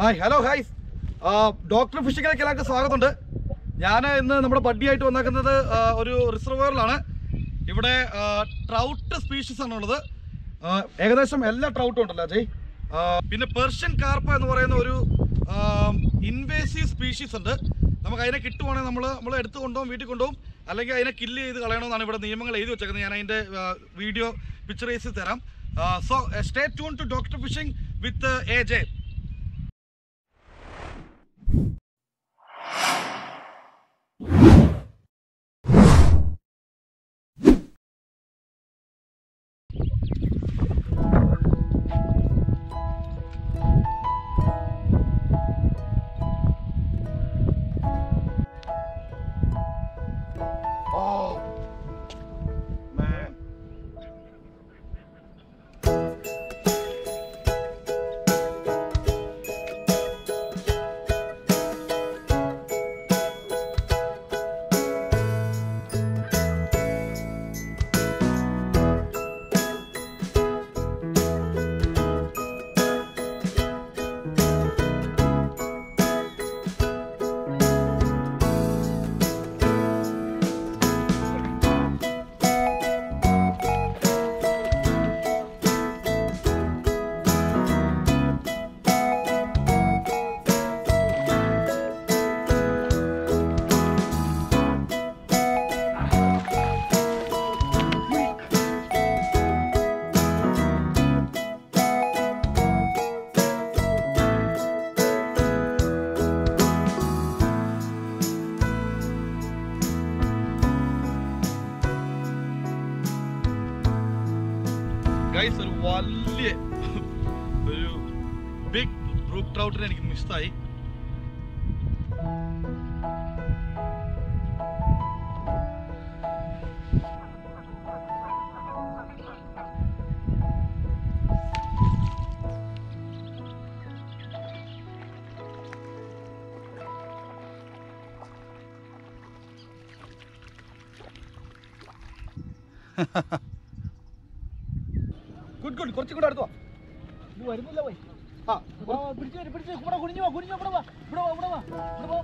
Hi hello hi doctor ഫിഷിക്കലേക്ക് എല്ലാവർക്കും സ്വാഗതമുണ്ട്. ഞാൻ ഇന്ന് നമ്മുടെ ബഡ്ഡിയായിട്ട് വന്നേക്കുന്നത് ആ, ഒരു റിസർവറിലാണ് ഇവിടെ ട്രൗട്ട് സ്പീഷീസ് ആണുള്ളത്. ഏകദേശം എല്ലാ ട്രൗട്ടും ഉണ്ടല്ലോ അജയ്. പിന്നെ പെർഷ്യൻ കാർപ്പ എന്ന് പറയുന്ന ഒരു ഇൻവേസീവ് സ്പീഷീസ് ഉണ്ട്. നമുക്ക് അതിനെ കിട്ടുവാണെങ്കിൽ നമ്മൾ നമ്മൾ എടുത്തു കൊണ്ടുപോകും വീട്ടിൽ കൊണ്ടുപോകും. അല്ലെങ്കിൽ അതിനെ കില്ല് ചെയ്ത് കളയണമെന്നാണ് ഇവിടെ നിയമങ്ങൾ എഴുതി വെച്ചേക്കുന്നത്. ഞാൻ അതിന്റെ വീഡിയോ പിക്ചറൈസ് തരാം. So stay tune to doctor fishing with A J guys ഒരു വലിയ ഒരു ബിഗ് ബ്രൂക്ക് ട്രൗട്ടിനെ എനിക്ക് മിസ്സായി ഗുഡ് ഗുഡ് കുറച്ചും കൂടെ അടുത്തോ ഇത് വരുന്നില്ല പോയി. ആ പിടിച്ചു പിടിച്ചു. ഇവിടെ കുനിഞ്ഞു വാ, കുനിഞ്ഞു ഇവിടെ വാ, ഇവിടെ വാ, ഇവിടെ വാ, ഇവിടെ വാ,